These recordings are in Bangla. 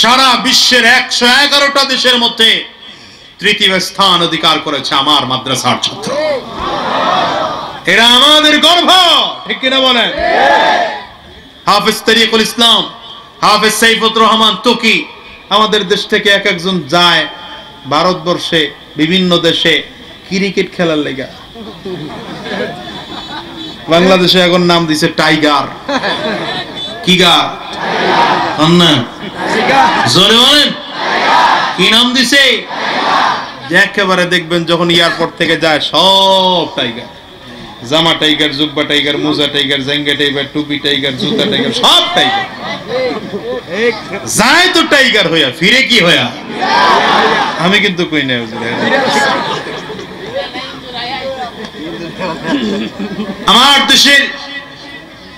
সারা বিশ্বের একশো এগারোটা দেশের মধ্যে তৃতীয় স্থান অধিকার করেছে আমার মাদ্রাসার ছাত্র। এরা আমাদের গর্ব ঠিক কিনা বলেন? হাফেজ তরিকুল ইসলাম, হাফেজ সাইফুর রহমান তোকি আমাদের দেশ থেকে এক একজন যায় ভারতবর্ষে, বিভিন্ন দেশে ক্রিকেট খেলার লেগা। বাংলাদেশে এখন নাম দিছে টাইগার। কি গা না কি নাম দিছে? একেবারে দেখবেন যখন এয়ারপোর্ট থেকে যায়, সব টাইগার। জামা টাইগার, জুব্বা টাইগার, মোজা টাইগার, জেঙ্গা টাইগার, টুপি টাইগার, জুতা টাইগার, সব টাইগার। যায় তো টাইগার হইয়া, ফিরে কি হইয়া? আমি কিন্তু কই না আমার দেশের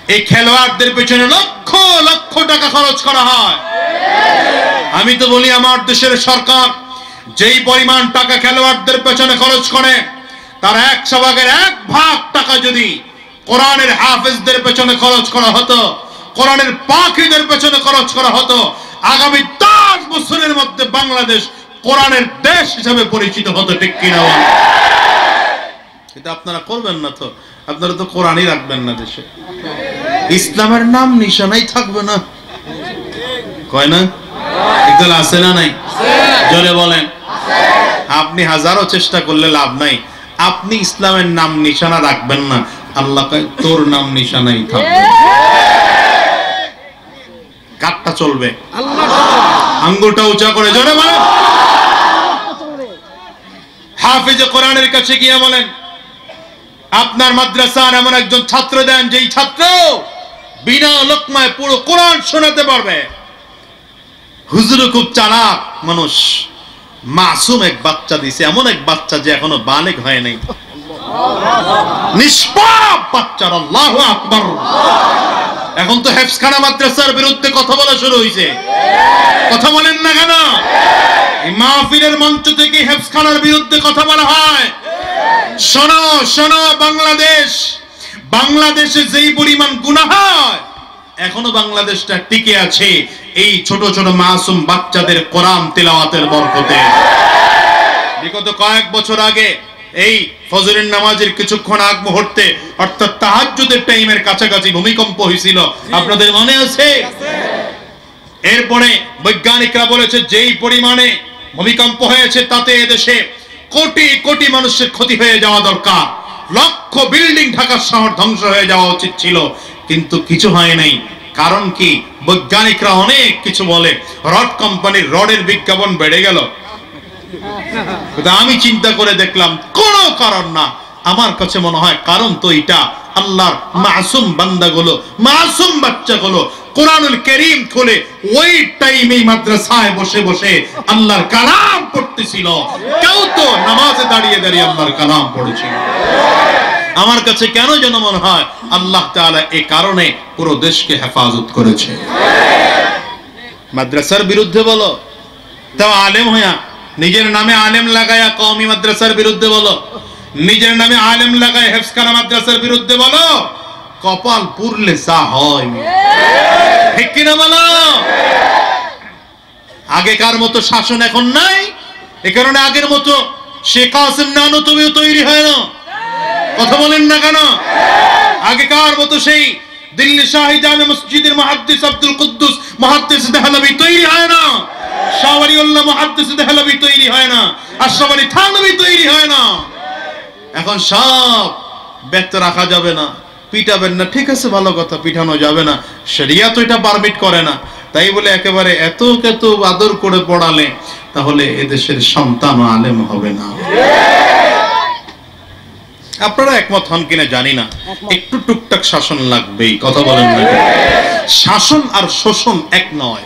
এই খেলোয়াড়দের পেছনে লক্ষ লক্ষ টাকা খরচ করা হয়। আমি তো বলি, আমার দেশের সরকার যেই পরিমাণ টাকা খেলোয়াড়দের পেছনে খরচ করে, তার এক ভাগের এক ভাগ টাকা যদি কোরআনের হাফেজদের পেছনে খরচ করা হতো, কোরআনের পাখিদের পেছনে খরচ করা হতো, আগামী দশ বছরের মধ্যে বাংলাদেশ কোরআনের দেশ হিসেবে পরিচিত হতো, ঠিক কিনা? কিন্তু আপনারা করবেন না তো। আপনারা তো কোরআনই রাখবেন না দেশে। ইসলামের নাম নিশানাই থাকবে না। কয় না? একদল আছে না নাই? জোরে বলেন। আপনি হাজারো চেষ্টা করলে লাভ নাই। আপনি ইসলামের নাম নিশানা রাখবেন না। আল্লাহ তোর নাম নিশানাই থাকবে। কাঠটা চলবে। আঙ্গুলটা উঁচা করে জোরে বলেন। হাফিজে কোরআনের কাছে গিয়ে বলেন, আপনার মাদ্রাসার এমন একজন ছাত্র দেন যেই ছাত্র বিনা লোকমায় পুরো কোরআন শোনাতে পারবে। হুজুর খুব চালাক মানুষ। মাসুম এক বাচ্চা দিছে, এমন এক বাচ্চা যে এখনও বালেক হয় নাই। নিষ্পাপ বাচ্চার, আল্লাহ আকবার। এখন তো হেফসখানা মাদ্রাসার বিরুদ্ধে কথা বলা শুরু হয়েছে কথা বলেন না কেন? মাহফিলের মঞ্চ থেকে হেফসখানার বিরুদ্ধে কথা বলা হয়। শোনো শোনো বাংলাদেশ। বাংলাদেশে যেই পরিমাণ গুনাহ হয়, এখনও বাংলাদেশটা টিকে আছে এই ছোট ছোট মাসুম বাচ্চাদের কোরআন তেলাওয়াতের বরকতে। বিগত কয়েক বছর আগে এই ফজরের নামাজের কিছুক্ষণ আগ মুহূর্তে, অর্থাৎ তাহাজ্জুদের টাইমের কাছাকাছি ভূমিকম্প হয়েছিল। আপনাদের মনে আছে? এরপরে বৈজ্ঞানিকরা বলেছে, যেই পরিমাণে ভূমিকম্প হয়েছে তাতে এদেশে কোটি কোটি মানুষের ক্ষতি হয়ে যাওয়া দরকার। লক্ষ বিল্ডিং ঢাকা শহর ধ্বংস হয়ে যাওয়া উচিত ছিল, কিন্তু কিছু হয় নাই। কারণ কি? বৈজ্ঞানিকরা অনেক কিছু বলে, রড কোম্পানির রডের বিজ্ঞাপন বেড়ে গেল। আমি চিন্তা করে দেখলাম, কোনো কারণ না। আমার কাছে মনে হয় কারণ তো এটা আল্লাহর মাসুম বান্দাগুলো, মাসুম বাচ্চাগুলো কোরআনুল করিম খুলে ওই টাইমে মাদ্রাসায় বসে বসে আল্লাহর কালাম পড়তেছিল। কেউ তো নামাজে দাঁড়িয়ে দাঁড়িয়ে আল্লাহর কালাম পড়েছিল। আমার কাছে কেন যেন মনে হয় আল্লাহ তাআলা এই কারণে পুরো দেশকে হেফাজত করেছে। মাদ্রাসার বিরুদ্ধে বলো, তাও আলেম হইয়া নিজের নামে আলেম লাগায়া কওমি মাদ্রাসার বিরুদ্ধে বলো। নিজের নামে আলেম লাগায় হেফসখানা মাদ্রাসার বিরুদ্ধে বলো, কপাল পুরলে যা হয়। ঠিক কিনা বলো? আগেকার মতো শাসন এখন নাই, এ কারণে আগের মতো শেখ নানু তুমিও তৈরি হয় না। কথা বলেন না কেন? আগেকার মতো সেই দিল্লি শাহী মসজিদের মুহাদ্দিস আব্দুল কুদ্দুস, মুহাদ্দিস দেহলভি তৈরি হয় না। শাহওয়ালিউল্লাহ মুহাদ্দিস দেহলভি তৈরি হয় না। আশরাফ আলী থানভী তৈরি হয় না। এখন সব ব্যক্ত রাখা যাবে না, পিটাবেন না, ঠিক আছে, ভালো কথা পিঠানো যাবে না, শরিয়া তো এটা পারমিট করে না, তাই বলে একেবারে এত এত আদর করে পড়ালে, তাহলে এদেশের সন্তান আলেম হবে না। আপনারা একমত হন কিনা জানি না, একটু টুকটাক শাসন লাগবেই, কথা বলেন না শাসন আর শোষণ এক নয়।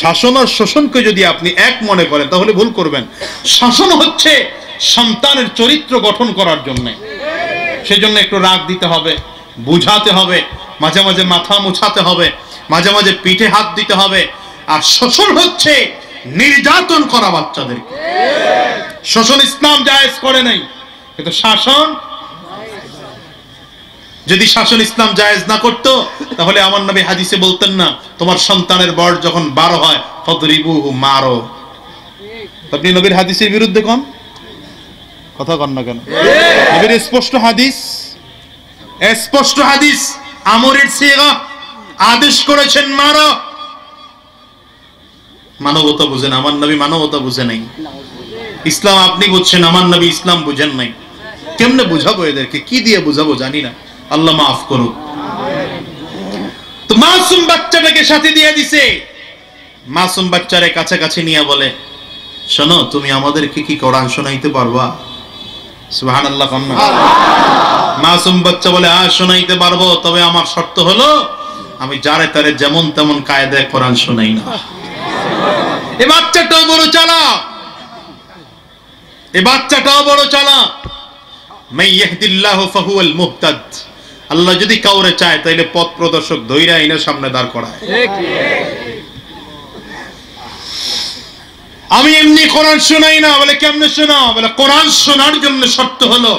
শাসন আর শোষণকে যদি আপনি এক মনে করেন, তাহলে ভুল করবেন। শাসন হচ্ছে সন্তানের চরিত্র গঠন করার জন্য। সেজন্য একটু রাগ দিতে হবে, বুঝাতে হবে, মাঝে মাঝে মাথা মুছাতে হবে, মাঝে মাঝে পিঠে হাত দিতে হবে। আর শোষণ হচ্ছে নির্যাতন করা বাচ্চাদেরকে। শোষণ ইসলাম জায়েজ করে নাই, কিন্তু শাসন? যদি শাসন ইসলাম জায়েজ না করত, তাহলে আমার নবী হাদিসে বলতেন না, তোমার সন্তানের বয়স যখন বারো হয়, ফদরিবুহু মারো। আপনি নবীর হাদিসের বিরুদ্ধে কন? কথা কন না কেন? নবীর স্পষ্ট হাদিস স্পষ্ট হাদিস আমরের সিগা আদেশ করেছেন মারো। মানবতা বুঝেন আমার নবী মানবতা বুঝে নাই। ইসলাম আপনি বুঝছেন আমার নবী ইসলাম বুঝেন নাই। কেমনে বুঝাবো এদেরকে? কি দিয়ে বুঝাবো জানি না। আল্লাহ মাফ করুক। তো মাসুম বাচ্চাটাকে সাথে দিয়ে দিছে। মাসুম বাচ্চারে কাছাকাছি নিয়ে বলে শোনো তুমি আমাদেরকে কি কোরআন শোনাইতে পারবা? সুবহান আল্লাহ। কন্যা মাসুম বাচ্চা বলে আ শোনাইতে পারব। তবে আমার শর্ত হলো আমি যারে তারে যেমন তেমন কায়দায় কোরআন শোনাই না। এ বাচ্চাটাও বড় চালা এ বাচ্চাটাও বড় চালা আল্লাহ যদি কাউরে চায় তাইলে পথ প্রদর্শক ধৈর্য আইনের সামনে দাঁড় করায়। আমি এমনি কোরআন শোনাই না, বলে কেমনে শোনাও? বলে, কোরআন শোনার জন্য শর্ত হলো,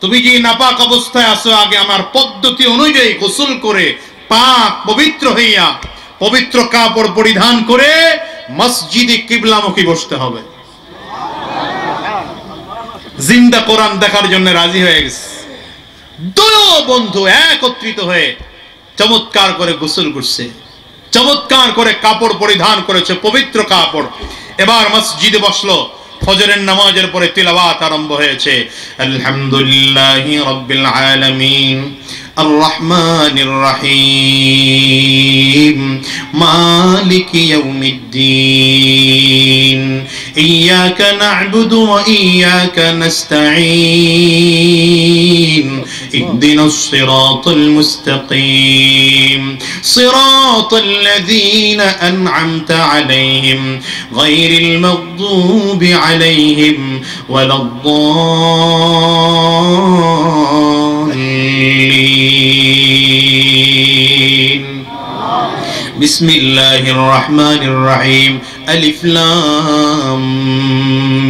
তুমি কি নাপাক অবস্থায় আসো আগে আমার পদ্ধতি অনুযায়ী গোসল করে পাক পবিত্র হইয়া পবিত্র কাপড় পরিধান করে মসজিদে কিবলামুখী বসতে হবে। জিন্দা কোরআন দেখার জন্য রাজি হয়ে গেছে। দুই বন্ধু একত্রিত হয়ে চমৎকার করে গোসল করছে, চমৎকার করে কাপড় পরিধান করেছে, পবিত্র কাপড়। এবার মসজিদে বসল। ফজরের নামাজের পরে তিলাবাত আরম্ভ হয়েছে। আলহামদুলিল্লাহ রাব্বিল আলামিন আর রহমানির রহিম মালিক ইয়াউমিদ্দিন, ইয়াকা না'বুদু ওয়া ইয়াকা اهدنا الصراط المستقيم. صراط الذين أنعمت عليهم غير المغضوب عليهم ولا الضالين. بسم الله الرحمن الرحيم. ألف لام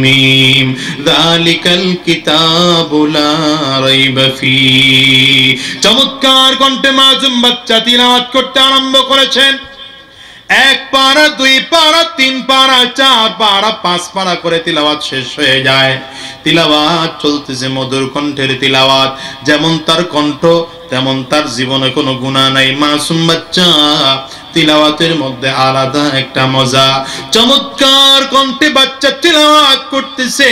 ميم. চমৎকার কণ্ঠে মাজুম বাচ্চা তিলাওয়াত করতে আরম্ভ করেছেন। এক পাড়া, দুই পাড়া, তিন পাড়া, চার পাড়া, পাঁচ পাড়া করে তিলাওয়াত শেষ হয়ে যায়। তিলাওয়াত চলতেছে মধুর কণ্ঠের তিলাওয়াত। যেমন তার কণ্ঠ, তেমন তার জীবনে কোনো গুণা নাই। মাসুম বাচ্চা তিলাওয়াতের মধ্যে আলাদা একটা মজা। চমৎকার কণ্ঠে বাচ্চা তিলাওয়াত করতেছে।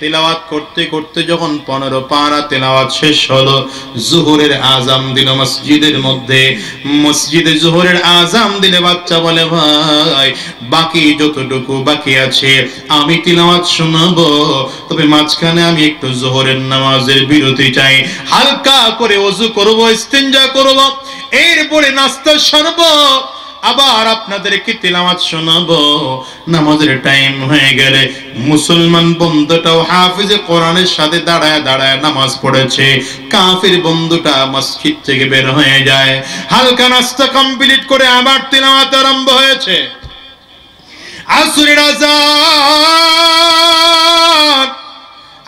তেলাওয়াত করতে করতে যখন পনেরো পারা তেলাওয়াত শেষ হলো, জুহুরের আজাম দিল মসজিদের মধ্যে। মসজিদে জুহুরের আজাম দিলে বাচ্চা বলে, ভাই, বাকি যতটুকু বাকি আছে, আমি তিলাওয়াত শোনাবো। তবে মাঝখানে আমি একটু জোহরের নামাজের বিরতি চাই। হালকা করে অজু করব, ইস্তেঞ্জা করব। এরপরে নাস্তা সারবো, আবার আপনাদেরকে তেলাওয়াত শোনাবো। নামাজের টাইম হয়ে গেলে মুসলমান বন্ধুটাও হাফিজে কোরআনের সাথে দাঁড়ায় দাঁড়ায় নামাজ পড়েছে। কাফির বন্ধুটা মসজিদ থেকে বের হয়ে যায়। হালকা নাস্তা কমপ্লিট করে আবার তেলাওয়াত আরম্ভ হয়েছে। আসরের আজান।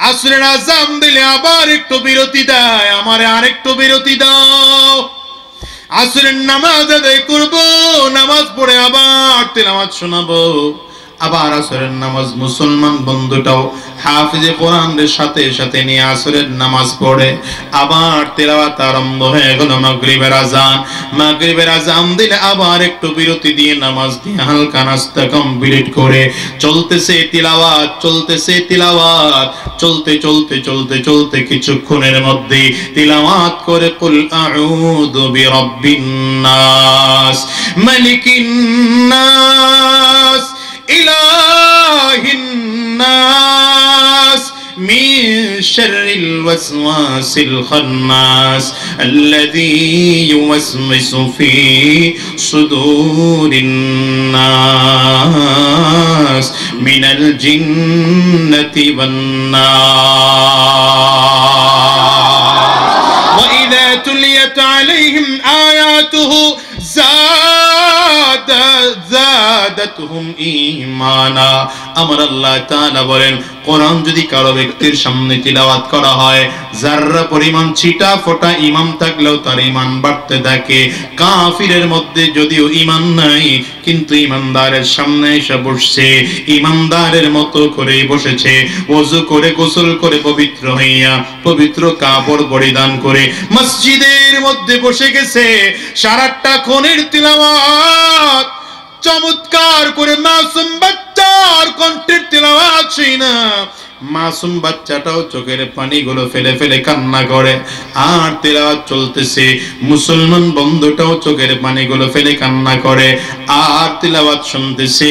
আসরের আজান দিলে আবার একটু বিরতি দেয়, আমারে আরেকটু বিরতি দাও। আসরের নামাজ আদায় করব নামাজ পড়ে আবার তেলামাজ শোনাবো। আবার আসরের নামাজ মুসলমান বন্ধুটাও হাফিজে কোরআনের সাথে সাথে নিয়ে আসরের নামাজ পড়ে। আবার তেলাওয়াত আরম্ভ হয়ে গেল মাগরিবের আজান। মাগরিবের আজান দিলে আবার একটু বিরতি দিয়ে নামাজ দিয়ে হালকা নাস্তা কমপ্লিট করে চলতেছে তিলাওয়াত চলতেছে তিলাওয়াত, চলতে চলতে চলতে চলতে কিছুক্ষণের মধ্যে তিলাওয়াত করে কুল আউযু বিরাব্বিন নাস, মালিকিন নাস। إله الناس من شر الوسواس الخناس الذي يوسوس في صدور الناس من الجنة والناس وإذا تليت عليهم آياته زاد ঈমানা। আমার আল্লাহ তাআলা বলেন, কোরআন যদি কারও ব্যক্তির সামনে তিলাওয়াত করা হয় পরিমাণ ছিটা ইমাম থাকলেও তার ইমান বাড়তে থাকে। কাফিরের মধ্যে যদিও ইমান নাই, কিন্তু ইমানদারের সামনে এসে বসছে। ইমানদারের মতো করে বসেছে। ওজু করে, গোসল করে, পবিত্র হইয়া পবিত্র কাপড় পরিধান করে মসজিদের মধ্যে বসে গেছে। সারাটা খনের তিলাওয়াত, চমৎকার করে মাসুম বাচ্চার কণ্ঠের তেলাওয়াত সেই না। মাসুম বাচ্চাটাও চোখের পানিগুলো ফেলে ফেলে কান্না করে। আর তেলাওয়াত চলতেছে। মুসলমান বন্ধুটাও চোখের পানিগুলো ফেলে কান্না করে। আর তেলাওয়াত শুনতেছে।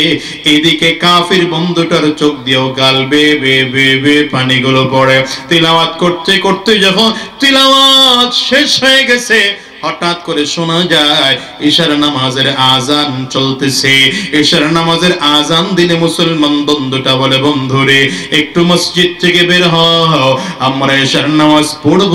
এদিকে কাফির বন্ধুটার চোখ দিয়েও গাল বে বে বে বে পানিগুলো পড়ে। তেলাওয়াত করতে করতে যখন তেলাওয়াত শেষ হয়ে গেছে হঠাৎ করে শোনা যায়, ঈশার নামাজের আজান চলতেছে। ঈশার নামাজের আজান দিলে মুসলমান বন্ধুটা বলে, বন্ধুরে, একটু মসজিদ থেকে বের হও, আমরা ঈশার নামাজ পড়ব।